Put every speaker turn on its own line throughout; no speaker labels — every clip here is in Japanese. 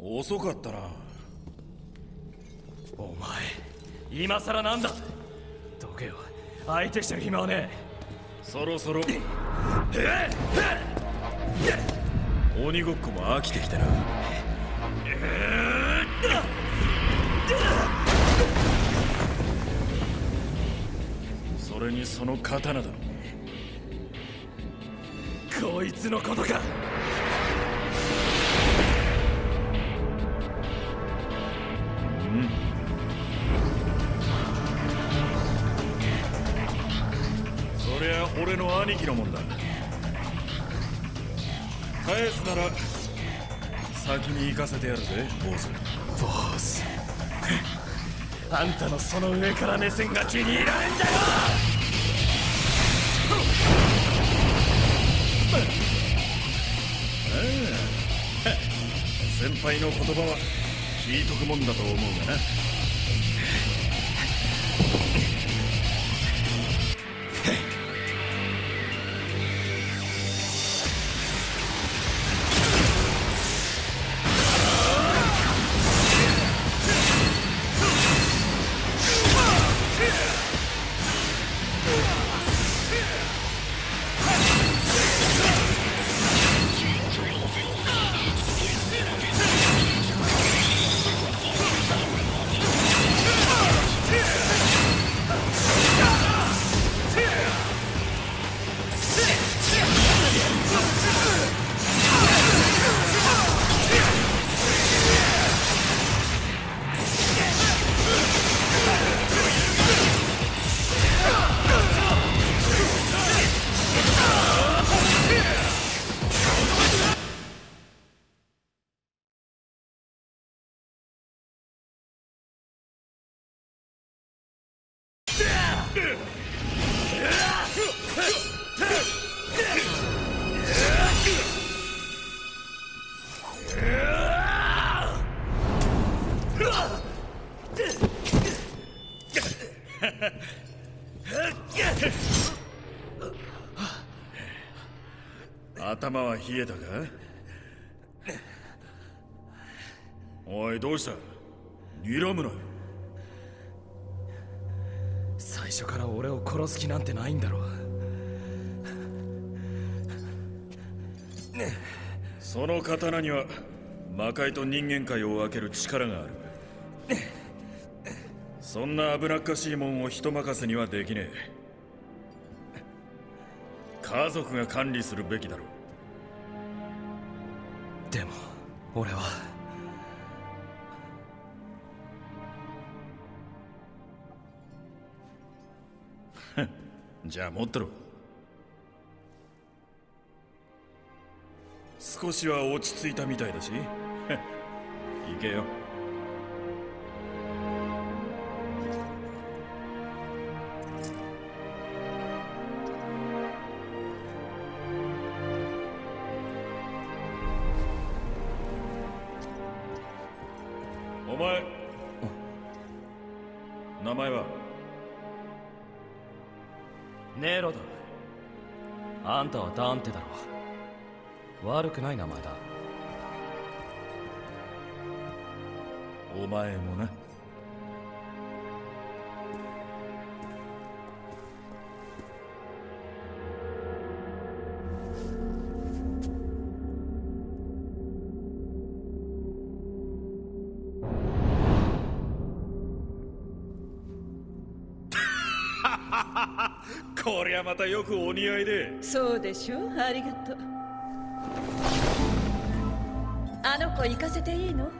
遅かったな。
お前今さらなんだ。どけよ相手してる暇はね
そろそろ。鬼ごっこも飽きてきたな。それにその刀だ。
ろこいつのことか
俺の兄貴のもんだ。返すなら先に行かせてやるぜ坊主。
ボスあんたのその上から目線が気に入られんだよ！
先輩の言葉は聞いとくもんだと思うがな頭は冷えたか？おいどうした？睨むなよ。
最初から俺を殺す気なんてないんだろ
その刀には魔界と人間界を分ける力があるそんな危なっかしいもんを人任せにはできねえ。家族が管理するべきだろう。
でも俺は。
じゃあ持ってろ。少しは落ち着いたみたいだし。行けよ前。名前は？
ネロだ。あんたはダンテだろ。悪くない名前だ。
お前もな こりゃまたよくお似合いで。
そうでしょありがとう。あの子行かせていいの？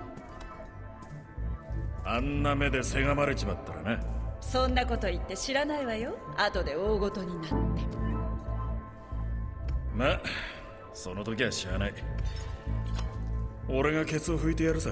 あんな目でせがまれちまったらな
そんなこと言って知らないわよ。後で大ごとになって。
まあその時はしゃあない。俺がケツを拭いてやるさ